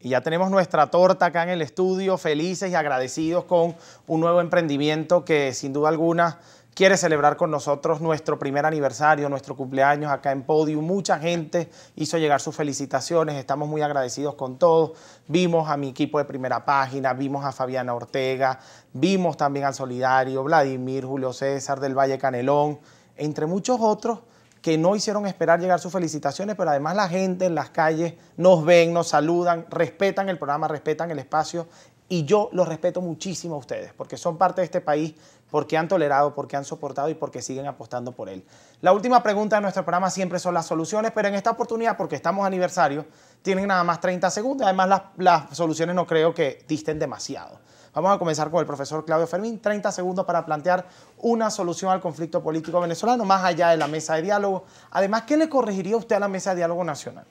Y ya tenemos nuestra torta acá en el estudio, felices y agradecidos con un nuevo emprendimiento que sin duda alguna quiere celebrar con nosotros nuestro primer aniversario, nuestro cumpleaños acá en Podium. Mucha gente hizo llegar sus felicitaciones, estamos muy agradecidos con todos. Vimos a mi equipo de primera página, vimos a Fabiana Ortega, vimos también al Solidario, Vladimir, Julio César del Valle Canelón, entre muchos otros que no hicieron esperar llegar sus felicitaciones, pero además la gente en las calles nos ven, nos saludan, respetan el programa, respetan el espacio y yo los respeto muchísimo a ustedes, porque son parte de este país, porque han tolerado, porque han soportado y porque siguen apostando por él. La última pregunta de nuestro programa siempre son las soluciones, pero en esta oportunidad, porque estamos aniversario, tienen nada más 30 segundos, además las, las soluciones no creo que disten demasiado. Vamos a comenzar con el profesor Claudio Fermín. 30 segundos para plantear una solución al conflicto político venezolano, más allá de la mesa de diálogo. Además, ¿qué le corregiría usted a la mesa de diálogo nacional?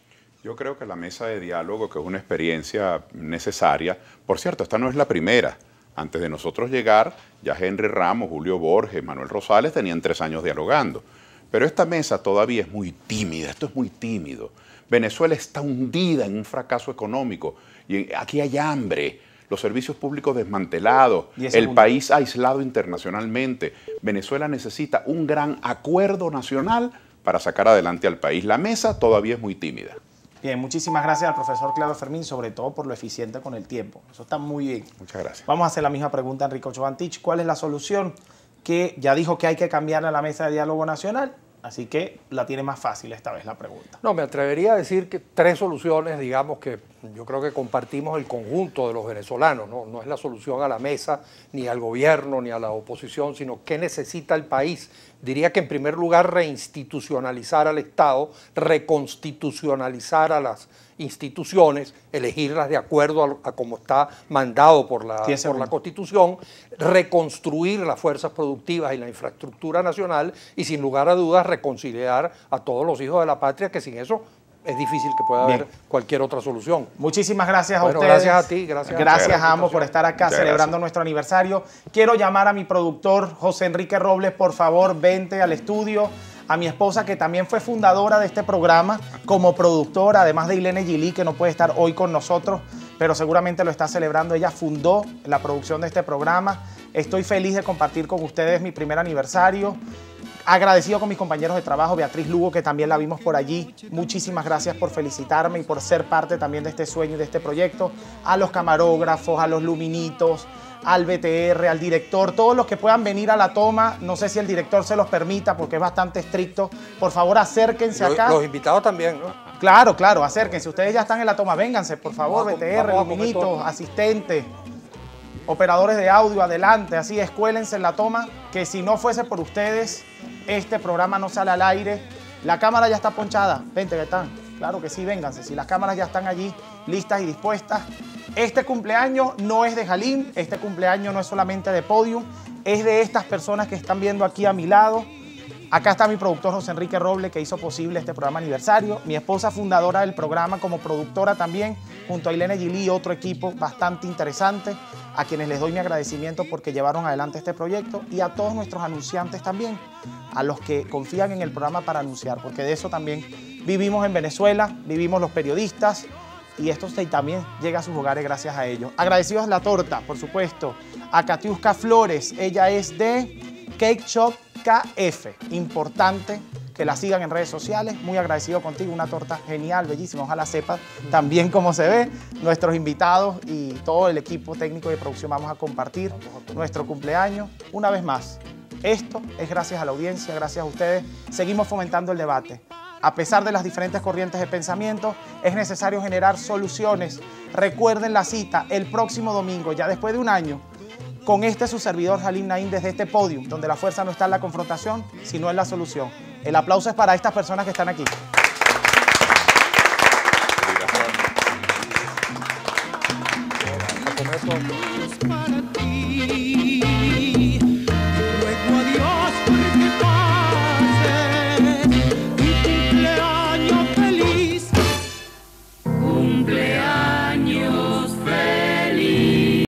Yo creo que la mesa de diálogo, que es una experiencia necesaria, por cierto, esta no es la primera. Antes de nosotros llegar, ya Henry Ramos, Julio Borges, Manuel Rosales tenían tres años dialogando. Pero esta mesa todavía es muy tímida, esto es muy tímido. Venezuela está hundida en un fracaso económico y aquí hay hambre, los servicios públicos desmantelados, el país aislado internacionalmente. Venezuela necesita un gran acuerdo nacional para sacar adelante al país. La mesa todavía es muy tímida. Bien, muchísimas gracias al profesor Claudio Fermín, sobre todo por lo eficiente con el tiempo. Eso está muy bien. Muchas gracias. Vamos a hacer la misma pregunta a Enrico Chovantich. ¿Cuál es la solución que ya dijo que hay que cambiar a la mesa de diálogo nacional? Así que la tiene más fácil esta vez la pregunta. No, me atrevería a decir que tres soluciones, digamos, que yo creo que compartimos el conjunto de los venezolanos. ¿no? no es la solución a la mesa, ni al gobierno, ni a la oposición, sino qué necesita el país. Diría que en primer lugar reinstitucionalizar al Estado, reconstitucionalizar a las instituciones, elegirlas de acuerdo a, como está mandado por la, por la Constitución, reconstruir las fuerzas productivas y la infraestructura nacional y sin lugar a dudas reconciliar a todos los hijos de la patria, que sin eso es difícil que pueda haber cualquier otra solución. Muchísimas gracias a ustedes. Gracias a ti, gracias. Gracias a ambos por estar acá celebrando nuestro aniversario. Quiero llamar a mi productor José Enrique Robles, por favor, vente al estudio a mi esposa, que también fue fundadora de este programa como productora, además de Ilene Gili, que no puede estar hoy con nosotros, pero seguramente lo está celebrando. Ella fundó la producción de este programa. Estoy feliz de compartir con ustedes mi primer aniversario. Agradecido con mis compañeros de trabajo, Beatriz Lugo, que también la vimos por allí. Muchísimas gracias por felicitarme y por ser parte también de este sueño y de este proyecto. A los camarógrafos, a los luminitos, al BTR, al director, todos los que puedan venir a la toma, no sé si el director se los permita porque es bastante estricto, por favor acérquense acá. Los invitados también, ¿no? Claro, claro, acérquense, ustedes ya están en la toma, vénganse, por favor, BTR, luminitos, asistentes, operadores de audio, adelante, así, escuélense en la toma, que si no fuese por ustedes, este programa no sale al aire. La cámara ya está ponchada, vente, están. Claro que sí, vénganse, si las cámaras ya están allí listas y dispuestas, este cumpleaños no es de Jalín, este cumpleaños no es solamente de Podium, es de estas personas que están viendo aquí a mi lado. Acá está mi productor José Enrique Roble, que hizo posible este programa aniversario. Mi esposa fundadora del programa como productora también, junto a Ilene Gili, otro equipo bastante interesante, a quienes les doy mi agradecimiento porque llevaron adelante este proyecto y a todos nuestros anunciantes también, a los que confían en el programa para anunciar, porque de eso también vivimos en Venezuela, vivimos los periodistas, y esto también llega a sus hogares gracias a ellos. Agradecidos la torta, por supuesto, a Katiuska Flores, ella es de Cake Shop KF, importante que la sigan en redes sociales, muy agradecido contigo, una torta genial, bellísima, ojalá sepas también cómo se ve, nuestros invitados y todo el equipo técnico de producción vamos a compartir nuestro cumpleaños una vez más. Esto es gracias a la audiencia, gracias a ustedes, seguimos fomentando el debate. A pesar de las diferentes corrientes de pensamiento, es necesario generar soluciones. Recuerden la cita el próximo domingo, ya después de un año, con este su servidor Halim Naim desde este podio, donde la fuerza no está en la confrontación, sino en la solución. El aplauso es para estas personas que están aquí.